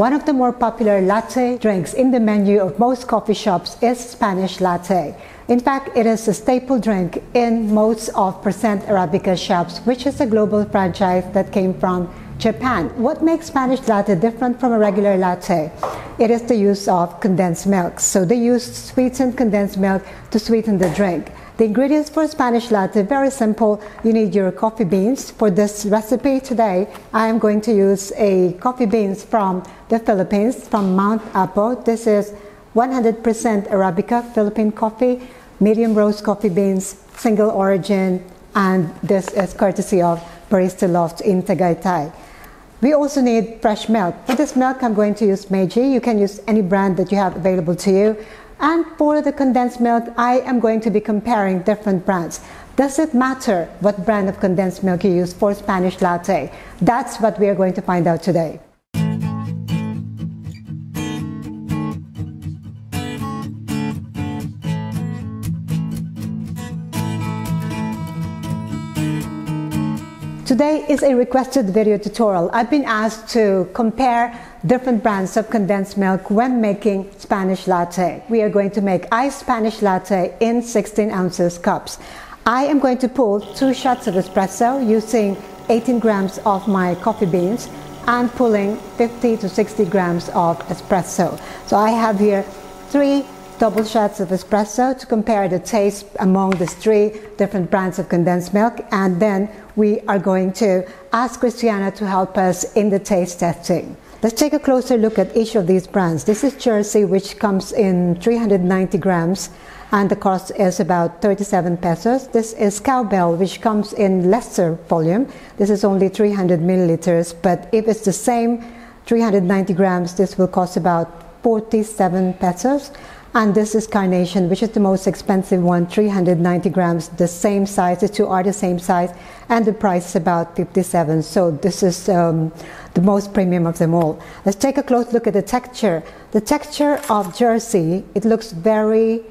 One of the more popular latte drinks in the menu of most coffee shops is Spanish latte. In fact, it is a staple drink in most of Percent Arabica shops, which is a global franchise that came from Japan. What makes Spanish latte different from a regular latte? It is the use of condensed milk. So they use sweetened condensed milk to sweeten the drink. The ingredients for Spanish latte, are very simple. You need your coffee beans. For this recipe today, I am going to use a coffee beans from the Philippines, from Mount Apo. This is 100% Arabica Philippine coffee medium roast coffee beans, single origin, and this is courtesy of Barista Loft in Tagaytay. We also need fresh milk. For this milk, I'm going to use Meiji. You can use any brand that you have available to you. And for the condensed milk, I am going to be comparing different brands. Does it matter what brand of condensed milk you use for Spanish latte? That's what we are going to find out today. Today is a requested video tutorial. I've been asked to compare different brands of condensed milk when making Spanish latte. We are going to make iced Spanish latte in 16 ounces cups. I am going to pull two shots of espresso using 18 grams of my coffee beans and pulling 50 to 60 grams of espresso. So I have here three double shots of espresso to compare the taste among the three different brands of condensed milk and then we are going to ask Christiana to help us in the taste testing. Let's take a closer look at each of these brands. This is Jersey, which comes in 390 grams, and the cost is about 37 pesos. This is Cowbell, which comes in lesser volume. This is only 300 milliliters, but if it's the same 390 grams, this will cost about 47 pesos and this is carnation which is the most expensive one 390 grams the same size the two are the same size and the price is about 57 so this is um, the most premium of them all. Let's take a close look at the texture. The texture of jersey it looks very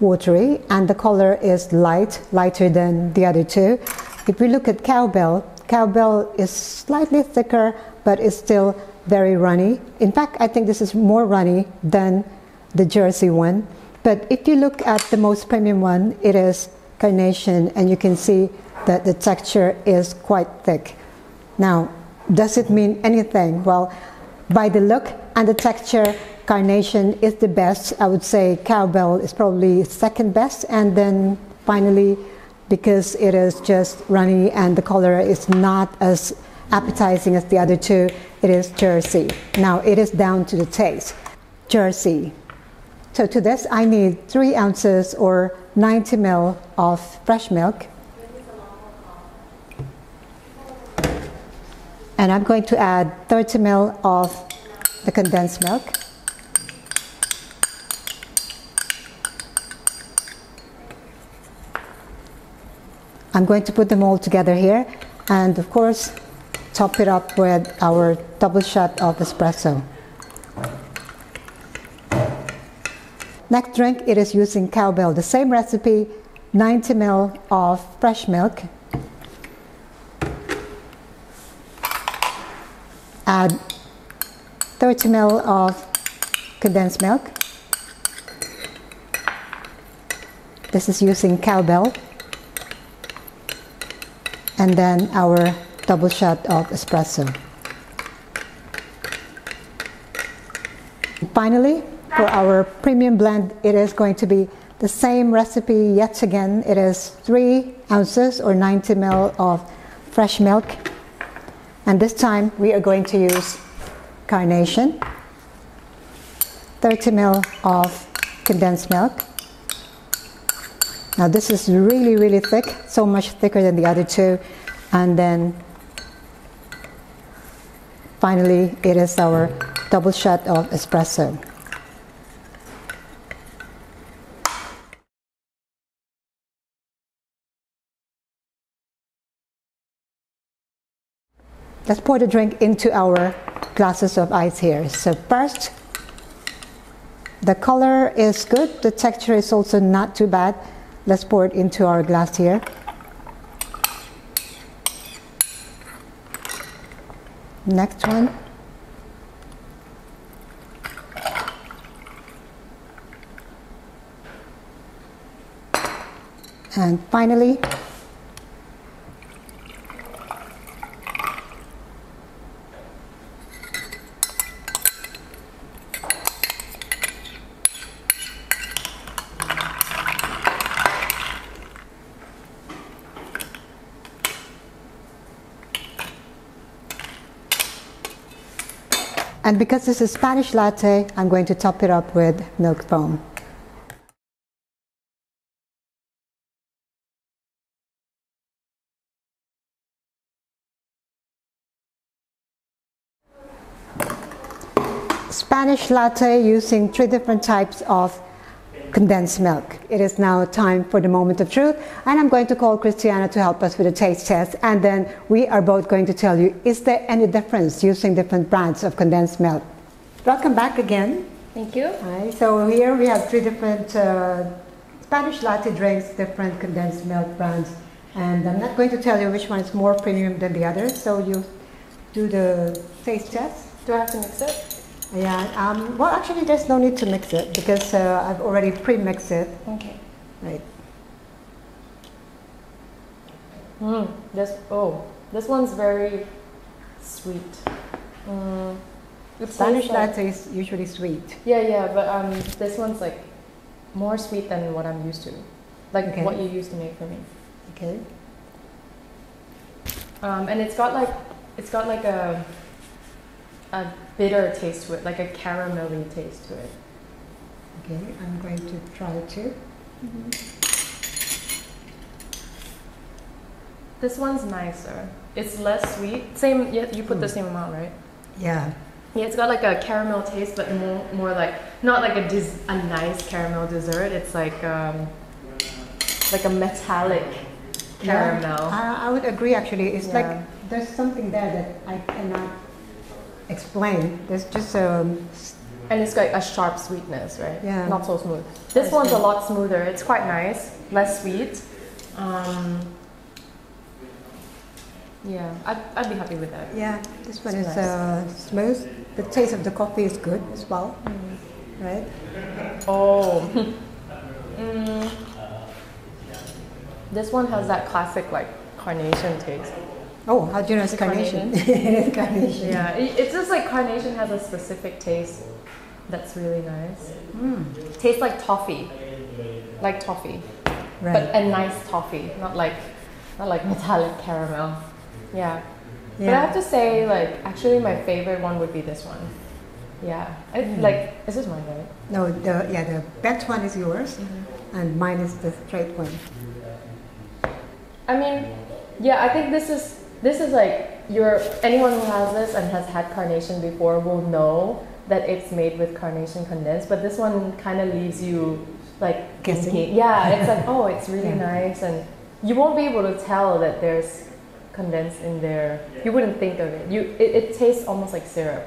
watery and the color is light lighter than the other two. If we look at cowbell cowbell is slightly thicker but it's still very runny. In fact i think this is more runny than the Jersey one. But if you look at the most premium one, it is carnation, and you can see that the texture is quite thick. Now, does it mean anything? Well, by the look and the texture, carnation is the best. I would say cowbell is probably second best, and then finally, because it is just runny and the color is not as appetizing as the other two, it is Jersey. Now, it is down to the taste. Jersey. So to this, I need three ounces or 90 ml of fresh milk. And I'm going to add 30 ml of the condensed milk. I'm going to put them all together here and of course top it up with our double shot of espresso. Next drink, it is using cowbell. The same recipe, 90 ml of fresh milk. Add 30 ml of condensed milk. This is using cowbell. And then our double shot of espresso. Finally, for our premium blend, it is going to be the same recipe yet again. It is 3 ounces or 90 ml of fresh milk. And this time we are going to use carnation, 30 ml of condensed milk. Now this is really, really thick, so much thicker than the other two. And then finally, it is our double shot of espresso. Let's pour the drink into our glasses of ice here. So first, the color is good. The texture is also not too bad. Let's pour it into our glass here. Next one. And finally, And because this is Spanish latte, I'm going to top it up with milk foam. Spanish latte using three different types of condensed milk. It is now time for the moment of truth, and I'm going to call Christiana to help us with a taste test, and then we are both going to tell you is there any difference using different brands of condensed milk? Welcome back again. Thank you. Hi, so here we have three different uh, Spanish latte drinks, different condensed milk brands, and I'm not going to tell you which one is more premium than the other, so you do the taste test. Do I have to mix it? Yeah, um, well, actually, there's no need to mix it because uh, I've already pre-mixed it. Okay. Right. Mm, this oh, this one's very sweet. Mm, Spanish like- latte is usually sweet. Yeah, yeah, but um, this one's like more sweet than what I'm used to, like Okay. what you used to make for me. Okay. Um, and it's got like it's got like a a bitter taste to it, like a caramelly taste to it. Okay, I'm going to try it too. This one's nicer. It's less sweet. Same. Yeah, you put the same amount, right? Yeah. Yeah, it's got like a caramel taste, but more, more like not like a des- a nice caramel dessert. It's like um, like a metallic caramel. Yeah, I, I would agree. Actually, it's Yeah. like there's something there that I cannot explain. There's just um, And it's got a sharp sweetness, right? Yeah. Not so smooth. This one's a lot smoother. It's quite nice, less sweet. Um, yeah, I'd, I'd be happy with that. yeah. This one It's is nice. uh, smooth. The taste of the coffee is good as well, right? Oh. mm. This one has that classic like carnation taste. Oh, how do you know it's carnation? it's carnation. Yeah, it, it's just like carnation has a specific taste that's really nice. Mm, Tastes like toffee, like toffee, right. but a nice toffee, not like not like metallic caramel. Yeah. But I have to say, like, actually, my favorite one would be this one. Yeah, I, Mm. like, is this mine, right? No, the yeah the best one is yours, Mm-hmm. and mine is the straight one. I mean, yeah, I think this is this is like your anyone who has this and has had carnation before will know that it's made with carnation condensed, but this one kind of leaves you like Guessing. thinking- Yeah, it's like oh, it's really Yeah. nice, and you won't be able to tell that there's condensed in there. You wouldn't think of it. You it, it tastes almost like syrup.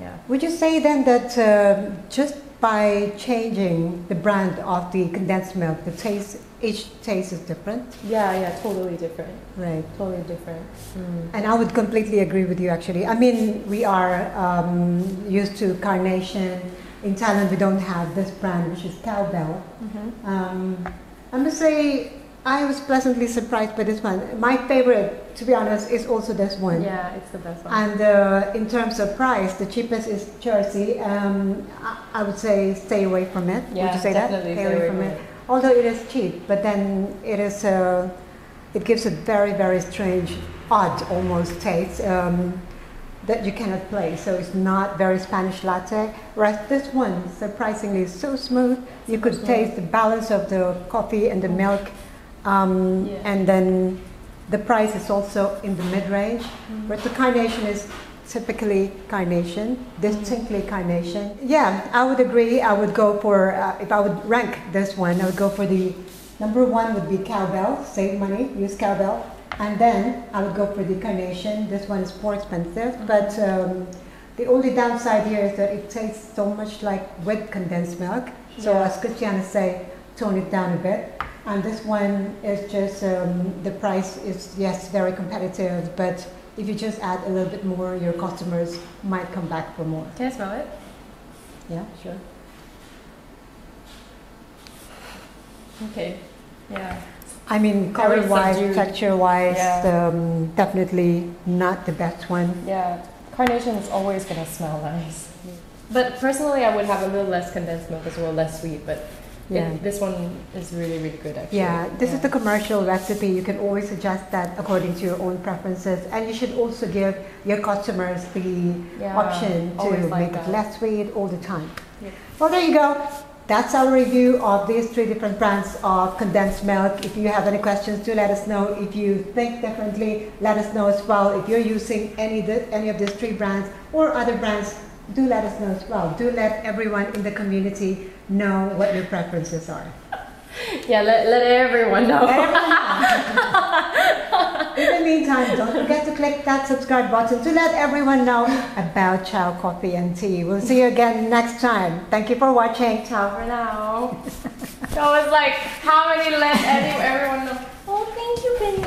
Yeah. Would you say then that um, just by changing the brand of the condensed milk, the taste, each taste is different? Yeah, yeah, totally different. Right. Totally different. Mm. And I would completely agree with you actually. I mean, we are um, used to carnation. In Thailand, we don't have this brand, which is cowbell. Mm-hmm. Um, I must say, I was pleasantly surprised by this one. My favorite, to be honest, is also this one. Yeah, it's the best one. And uh, in terms of price, the cheapest is Jersey. Um, I, I would say stay away from it. would Yeah, you say definitely that? stay away from it. it. Although it is cheap, but then it is. Uh, it gives a very very strange, odd almost taste um, that you cannot place. So it's not very Spanish latte. Whereas this one, surprisingly, is so smooth. You could smooth. taste the balance of the coffee and the milk, um, Yeah. and then the price is also in the mid range. Mm. But the carnation is typically carnation, distinctly carnation. Yeah, I would agree. I would go for, uh, if I would rank this one, I would go for the number one would be cowbell, save money, use cowbell. And then I would go for the carnation. This one is more expensive, but um, the only downside here is that it tastes so much like with condensed milk. So Yeah. as Christiana say, tone it down a bit. And this one is just um, the price is yes very competitive, but if you just add a little bit more, your customers might come back for more. Can I smell it? Yeah, sure. Okay. Yeah. I mean, color wise, subdued. texture wise, Yeah. um, definitely not the best one. Yeah, carnation is always gonna smell nice. But personally, I would have a little less condensed milk as well, less sweet. But it- Yeah. this one is really, really good actually. Yeah, this is the commercial recipe. You can always adjust that according to your own preferences, and you should also give your customers the Yeah, option to like make that. it less sweet all the time. Yeah. Well, there you go. That's our review of these three different brands of condensed milk. If you have any questions, do let us know. If you think differently, let us know as well. If you're using any any of these three brands or other brands, do let us know as well. Do let everyone in the community know what your preferences are. Yeah, let, let everyone know. Everyone know. in the meantime, don't forget to click that subscribe button to let everyone know about Chao Coffee and Tea. We'll see you again next time. Thank you for watching. Ciao for now. so it's like, how many let everyone know? Oh, thank you, Benny.